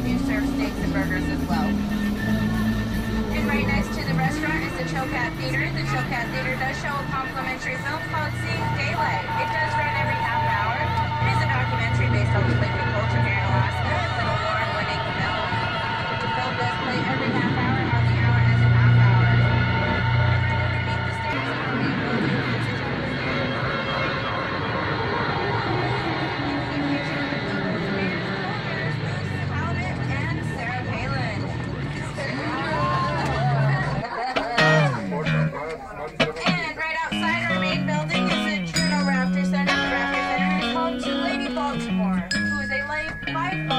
they do serve steaks and burgers as well. And right next to the restaurant is the Chilkat Theater. The Chilkat Theater does show a complimentary film Bye.